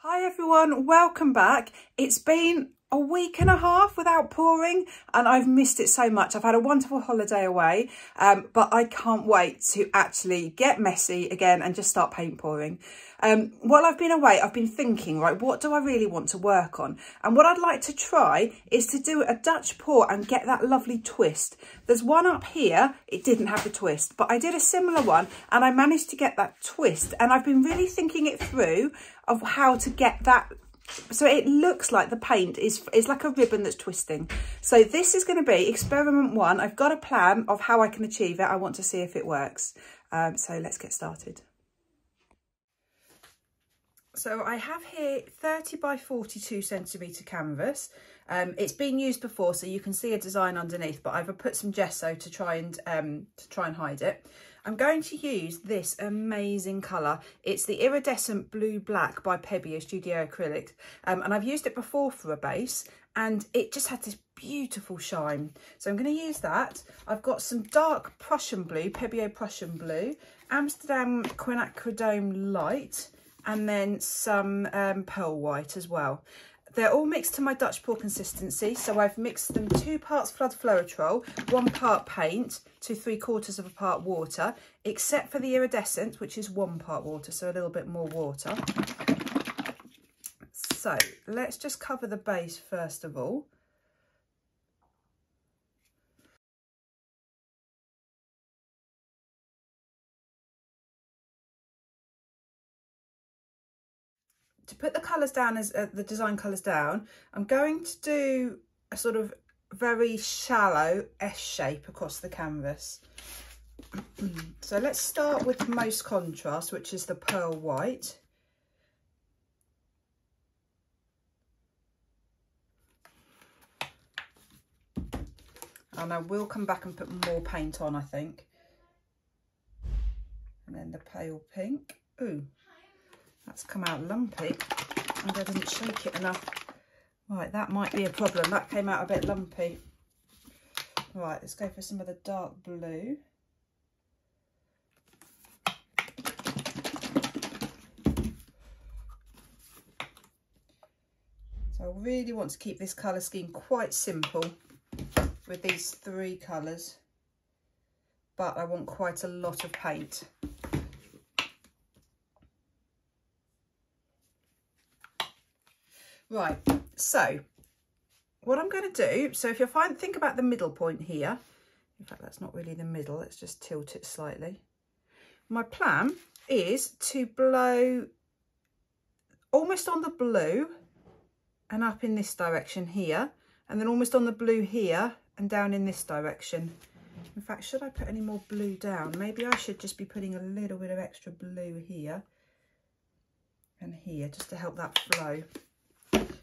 Hi everyone, welcome back. It's been a week and a half without pouring and I've missed it so much. I've had a wonderful holiday away, um, but I can't wait to actually get messy again and just start paint pouring. Um, while I've been away, I've been thinking, right, what do I really want to work on? And what I'd like to try is to do a Dutch pour and get that lovely twist. There's one up here, it didn't have the twist, but I did a similar one and I managed to get that twist. And I've been really thinking it through of how to get that so it looks like the paint is is like a ribbon that's twisting. So this is going to be experiment one. I've got a plan of how i can achieve it. I want to see if it works. Um, so let's get started. So I have here 30 by 42 centimetre canvas. Um, it's been used before, so you can see a design underneath, but I've put some gesso to try and um, to try and hide it. I'm going to use this amazing colour. It's the Iridescent Blue Black by Pebeo Studio Acrylic. Um, and I've used it before for a base and it just had this beautiful shine. So I'm going to use that. I've got some dark Prussian blue, Pebeo Prussian blue, Amsterdam Quinacridone Light, and then some um, pearl white as well. They're all mixed to my Dutch pour consistency. So I've mixed them two parts Flood Floetrol, one part paint to three quarters of a part water, except for the iridescent, which is one part water, so a little bit more water. So let's just cover the base first of all. To put the colours down as uh, the design colours down, I'm going to do a sort of very shallow S shape across the canvas. so let's start with the most contrast, which is the pearl white. And I will come back and put more paint on, I think. And then the pale pink. Ooh, that's come out lumpy and I didn't shake it enough. Right, that might be a problem. That came out a bit lumpy. Right, let's go for some of the dark blue. So I really want to keep this colour scheme quite simple with these three colours, but I want quite a lot of paint. Right, so what I'm going to do, so if you find, think about the middle point here. In fact, that's not really the middle. Let's just tilt it slightly. My plan is to blow almost on the blue and up in this direction here, and then almost on the blue here and down in this direction. In fact, should I put any more blue down? Maybe I should just be putting a little bit of extra blue here and here just to help that flow.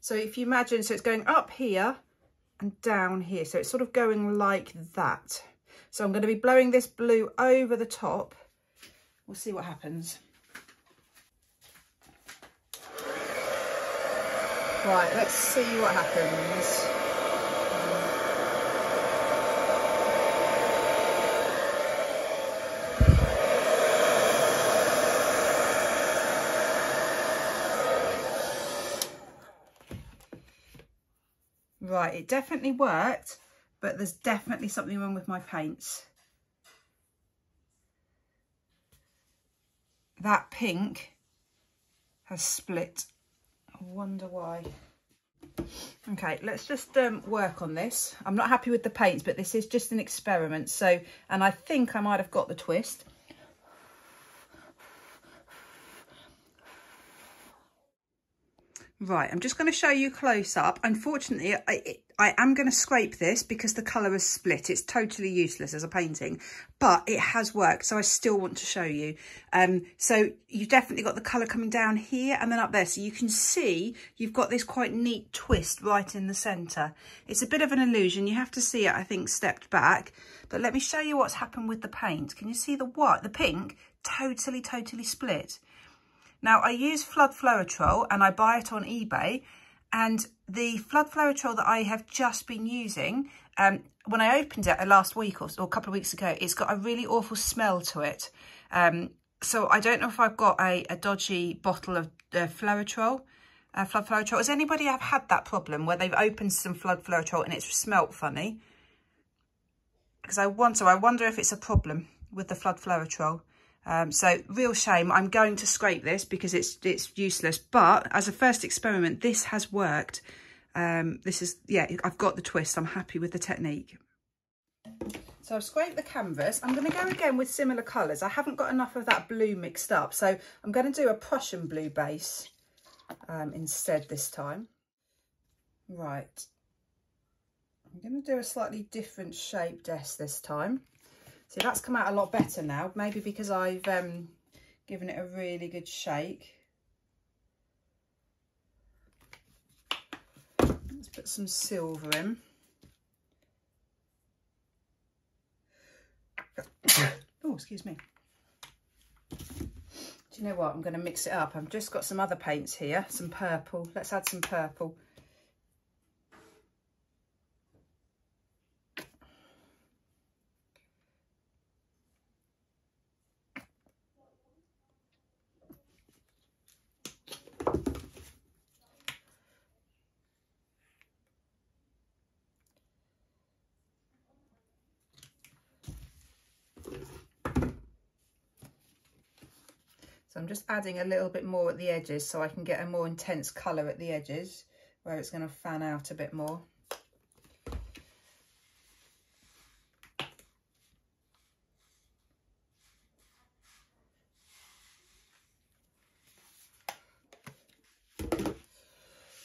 So if you imagine, so it's going up here and down here. So it's sort of going like that. So I'm going to be blowing this blue over the top. We'll see what happens. Right, let's see what happens. Right, it definitely worked, but there's definitely something wrong with my paints. That pink has split. I wonder why. Okay, let's just um, work on this. I'm not happy with the paints, but this is just an experiment. So, and I think I might have got the twist. Right, I'm just going to show you close up. Unfortunately, I, I am going to scrape this because the colour is split. It's totally useless as a painting, but it has worked. So I still want to show you. Um, so you've definitely got the colour coming down here and then up there. So you can see you've got this quite neat twist right in the centre. It's a bit of an illusion. You have to see it, I think, stepped back. But let me show you what's happened with the paint. Can you see the white, the pink? Totally, totally split. Now, I use Flood Floetrol and I buy it on eBay. And the Flood Floetrol that I have just been using, um, when I opened it last week or, or, a couple of weeks ago, it's got a really awful smell to it. Um, so I don't know if I've got a, a dodgy bottle of uh, Floetrol. uh, flood Floetrol. Has anybody have had that problem where they've opened some flood Floetrol and it's smelt funny? Because I want wonder, I wonder if it's a problem with the flood Floetrol. Um, so real shame. I'm going to scrape this because it's it's useless. But as a first experiment, this has worked. Um, this is, yeah, I've got the twist. I'm happy with the technique. So I've scraped the canvas. I'm going to go again with similar colours. I haven't got enough of that blue mixed up. So I'm going to do a Prussian blue base um, instead this time. Right. I'm going to do a slightly different shape desk this time. See, that's come out a lot better now. Maybe because I've um, given it a really good shake. Let's put some silver in. oh, excuse me. Do you know what? I'm going to mix it up. I've just got some other paints here, some purple. Let's add some purple. So I'm just adding a little bit more at the edges so I can get a more intense colour at the edges where it's going to fan out a bit more.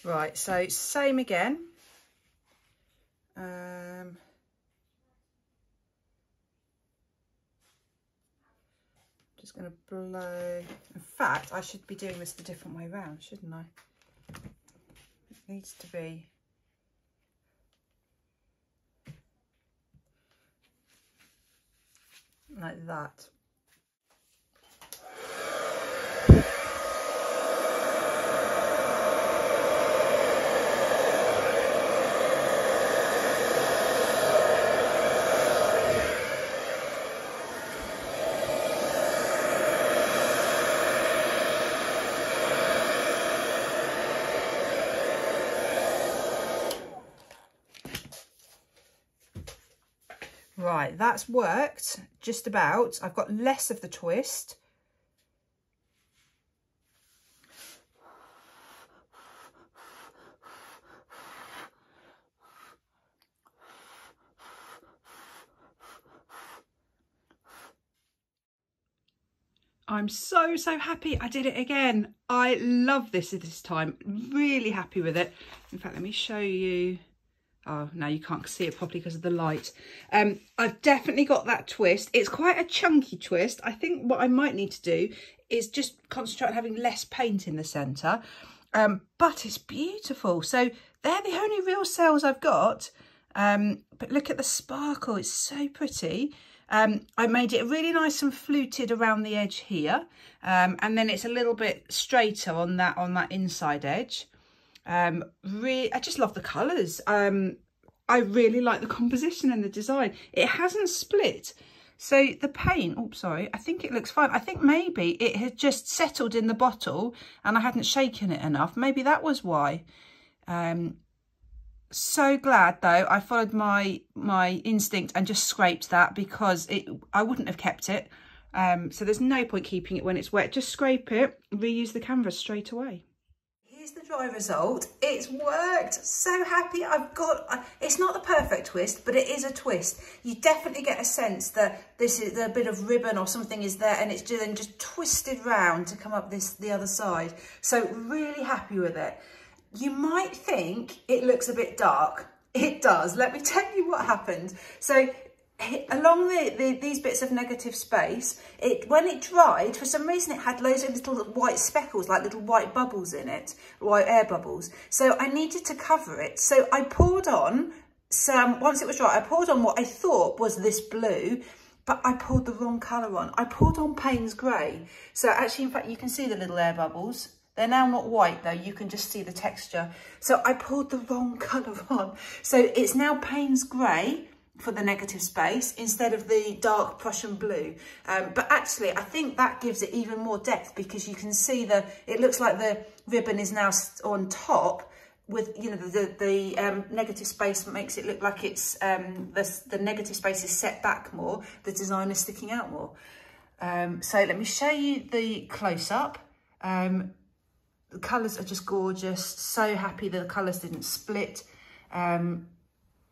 Right, so same again. Um, just going to blow. In fact, I should be doing this the different way around, shouldn't I? It needs to be like that. Right, that's worked just about. I've got less of the twist. I'm so, so happy I did it again. I love this this time. Really happy with it. In fact, let me show you Oh, now you can't see it properly because of the light. Um, I've definitely got that twist. It's quite a chunky twist. I think what I might need to do is just concentrate on having less paint in the centre. Um, but it's beautiful. So they're the only real cells I've got. Um, but look at the sparkle. It's so pretty. Um, I made it really nice and fluted around the edge here. Um, and then it's a little bit straighter on that on that inside edge. Um, really, I just love the colours. Um, I really like the composition and the design. It hasn't split. So the paint, oh, sorry, I think it looks fine. I think maybe it had just settled in the bottle and I hadn't shaken it enough. Maybe that was why. Um, so glad though I followed my my instinct and just scraped that because it I wouldn't have kept it. Um, so there's no point keeping it when it's wet. Just scrape it, reuse the canvas straight away here's the dry result. It's worked. So happy. I've got, it's not the perfect twist, but it is a twist. You definitely get a sense that this is a bit of ribbon or something is there and it's then just twisted round to come up this the other side. So really happy with it. You might think it looks a bit dark. It does. Let me tell you what happened. So along the, the, these bits of negative space, it when it dried, for some reason it had loads of little white speckles, like little white bubbles in it, white air bubbles. So I needed to cover it. So I poured on some, once it was dry, I poured on what I thought was this blue, but I poured the wrong colour on. I poured on Payne's Grey. So actually, in fact, you can see the little air bubbles. They're now not white though, you can just see the texture. So I poured the wrong colour on. So it's now Payne's Grey, for the negative space instead of the dark Prussian blue. Um, but actually, I think that gives it even more depth because you can see the, it looks like the ribbon is now on top with, you know, the, the um, negative space makes it look like it's, um, the, the negative space is set back more, the design is sticking out more. Um, so let me show you the close-up. Um, the colours are just gorgeous. So happy the colours didn't split. Um,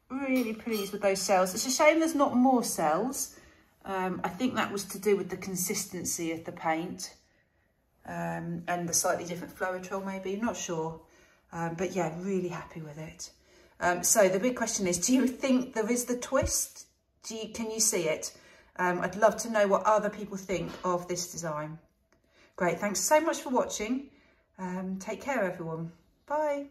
really pleased with those cells. It's a shame there's not more cells. Um, I think that was to do with the consistency of the paint um, and the slightly different Floetrol maybe, not sure. Um, but yeah, really happy with it. Um, so the big question is, do you think there is the twist? Do you, can you see it? Um, I'd love to know what other people think of this design. Great, thanks so much for watching. Um, take care everyone. Bye.